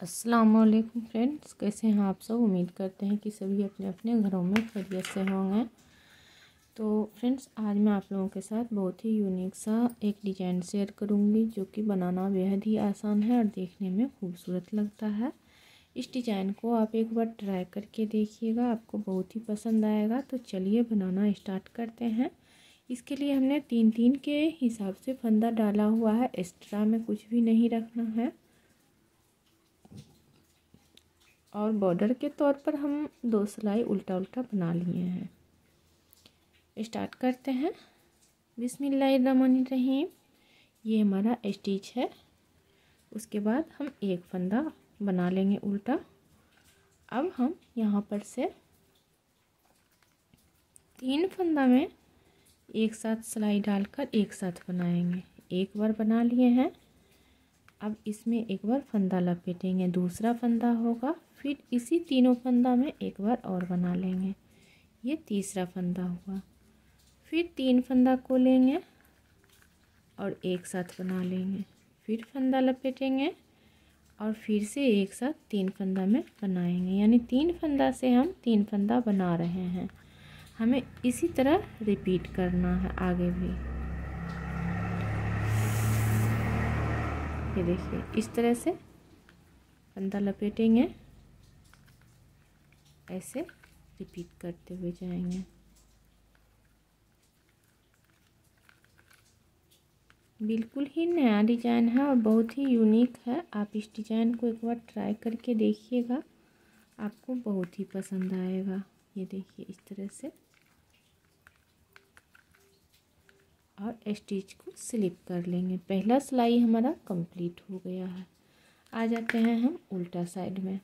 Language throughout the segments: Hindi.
अस्सलाम वालेकुम फ्रेंड्स, कैसे हैं आप सब? उम्मीद करते हैं कि सभी अपने अपने घरों में खैरियत से होंगे। तो फ्रेंड्स, आज मैं आप लोगों के साथ बहुत ही यूनिक सा एक डिज़ाइन शेयर करूँगी, जो कि बनाना बेहद ही आसान है और देखने में खूबसूरत लगता है। इस डिज़ाइन को आप एक बार ट्राई करके देखिएगा, आपको बहुत ही पसंद आएगा। तो चलिए बनाना स्टार्ट करते हैं। इसके लिए हमने तीन तीन के हिसाब से फंदा डाला हुआ है। एक्स्ट्रा में कुछ भी नहीं रखना है। और बॉर्डर के तौर पर हम दो सिलाई उल्टा उल्टा बना लिए हैं। स्टार्ट करते हैं। बिस्मिल्लाहिर्रहमानिर्रहीम। ये हमारा स्टिच है। उसके बाद हम एक फंदा बना लेंगे उल्टा। अब हम यहाँ पर से तीन फंदा में एक साथ सिलाई डालकर एक साथ बनाएँगे। एक बार बना लिए हैं। अब इसमें एक बार फंदा लपेटेंगे, दूसरा फंदा होगा, फिर इसी तीनों फंदा में एक बार और बना लेंगे। ये तीसरा फंदा हुआ। फिर तीन फंदा को लेंगे और एक साथ बना लेंगे। फिर फंदा लपेटेंगे और फिर से एक साथ तीन फंदा में बनाएँगे। यानी तीन फंदा से हम तीन फंदा बना रहे हैं। हमें इसी तरह रिपीट करना है आगे भी। ये देखिए, इस तरह से फंदा लपेटेंगे, ऐसे रिपीट करते हुए जाएँगे। बिल्कुल ही नया डिज़ाइन है और बहुत ही यूनिक है। आप इस डिज़ाइन को एक बार ट्राई करके देखिएगा, आपको बहुत ही पसंद आएगा। ये देखिए, इस तरह से। और स्टिच को स्लिप कर लेंगे। पहला सिलाई हमारा कंप्लीट हो गया है। आ जाते हैं हम उल्टा साइड में।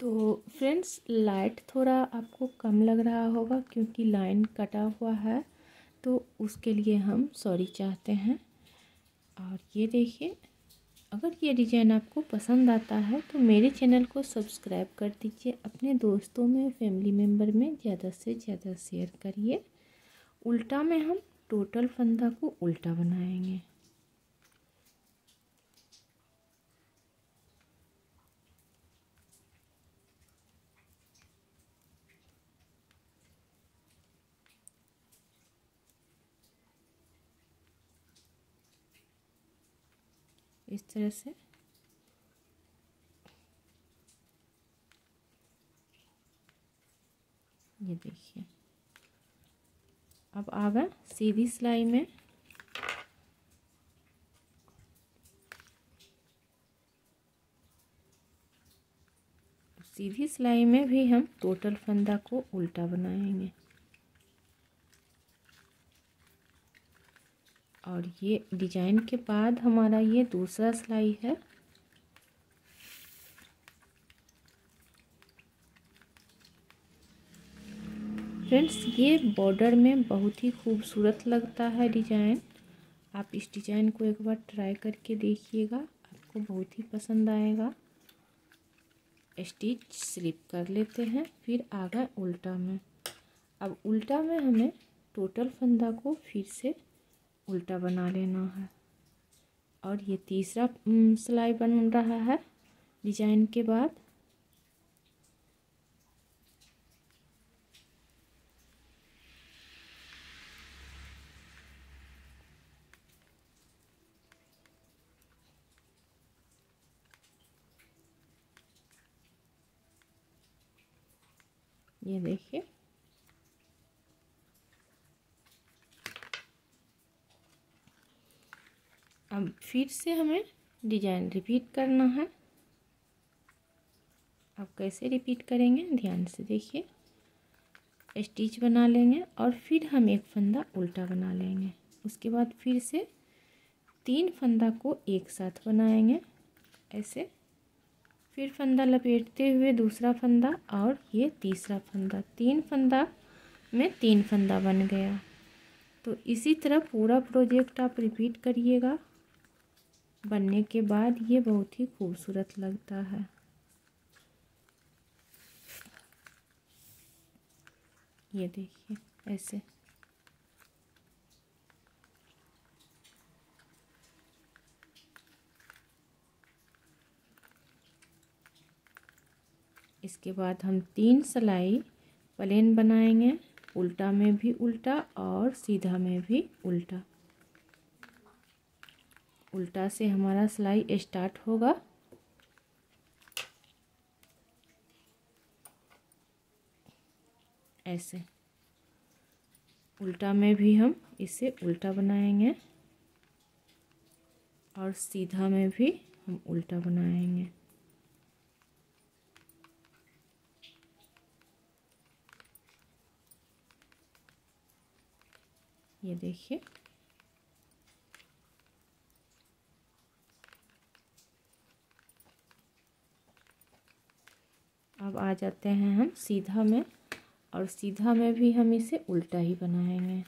तो फ्रेंड्स, लाइट थोड़ा आपको कम लग रहा होगा क्योंकि लाइन कटा हुआ है। तो उसके लिए हम सॉरी चाहते हैं। और ये देखिए, अगर ये डिज़ाइन आपको पसंद आता है तो मेरे चैनल को सब्सक्राइब कर दीजिए। अपने दोस्तों में, फैमिली मेंबर में ज़्यादा से ज़्यादा शेयर करिए। उल्टा में हम टोटल फंदा को उल्टा बनाएँगे। इस तरह से। ये देखिए। अब आ गए सीधी सिलाई में। सीधी सिलाई में भी हम टोटल फंदा को उल्टा बनाएँगे। और ये डिज़ाइन के बाद हमारा ये दूसरा सिलाई है। फ्रेंड्स ये बॉर्डर में बहुत ही खूबसूरत लगता है डिज़ाइन आप इस डिज़ाइन को एक बार ट्राई करके देखिएगा, आपको बहुत ही पसंद आएगा. स्टिच स्लिप कर लेते हैं, फिर आ गए उल्टा में. अब उल्टा में हमें टोटल फंदा को फिर से उल्टा बना लेना है. और ये तीसरा सिलाई बन रहा है डिज़ाइन के बाद. ये देखिए। अब फिर से हमें डिज़ाइन रिपीट करना है। अब कैसे रिपीट करेंगे? ध्यान से देखिए। स्टिच बना लेंगे और फिर हम एक फंदा उल्टा बना लेंगे। उसके बाद फिर से तीन फंदा को एक साथ बनाएँगे। ऐसे फिर फंदा लपेटते हुए दूसरा फंदा और ये तीसरा फंदा। तीन फंदा में तीन फंदा बन गया। तो इसी तरह पूरा प्रोजेक्ट आप रिपीट करिएगा। बनने के बाद ये बहुत ही खूबसूरत लगता है। ये देखिए, ऐसे। इसके बाद हम तीन सिलाई प्लेन बनाएँगे, उल्टा में भी उल्टा और सीधा में भी उल्टा। उल्टा से हमारा सिलाई स्टार्ट होगा। ऐसे। उल्टा में भी हम इसे उल्टा बनाएँगे और सीधा में भी हम उल्टा बनाएँगे। ये देखिए। अब आ जाते हैं हम सीधा में, और सीधा में भी हम इसे उल्टा ही बनाएँगे।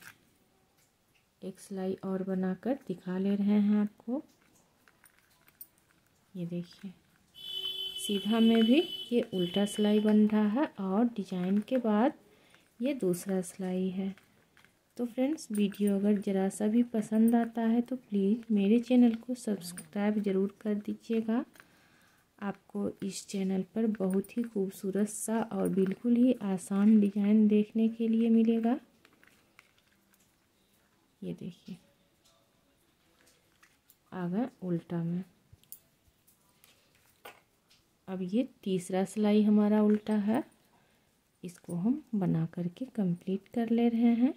एक सिलाई और बनाकर दिखा ले रहे हैं आपको। ये देखिए, सीधा में भी ये उल्टा सिलाई बन रहा है, और डिज़ाइन के बाद ये दूसरा सिलाई है। तो फ्रेंड्स, वीडियो अगर ज़रा सा भी पसंद आता है तो प्लीज़ मेरे चैनल को सब्सक्राइब ज़रूर कर दीजिएगा। आपको इस चैनल पर बहुत ही खूबसूरत सा और बिल्कुल ही आसान डिज़ाइन देखने के लिए मिलेगा। ये देखिए। आ गए उल्टा में। अब ये तीसरा सिलाई हमारा उल्टा है। इसको हम बना करके कंप्लीट कर ले रहे हैं।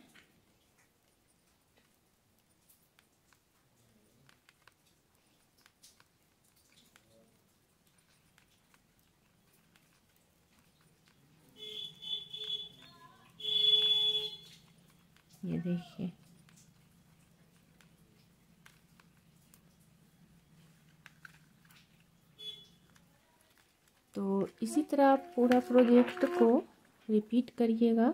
ये देखिए। तो इसी तरह आप पूरा प्रोजेक्ट को रिपीट करिएगा।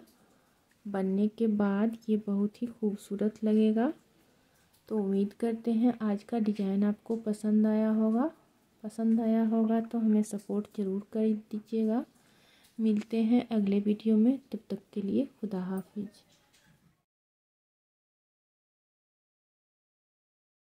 बनने के बाद ये बहुत ही खूबसूरत लगेगा। तो उम्मीद करते हैं आज का डिज़ाइन आपको पसंद आया होगा। पसंद आया होगा तो हमें सपोर्ट ज़रूर कर दीजिएगा। मिलते हैं अगले वीडियो में। तब तक के लिए खुदा हाफिज़।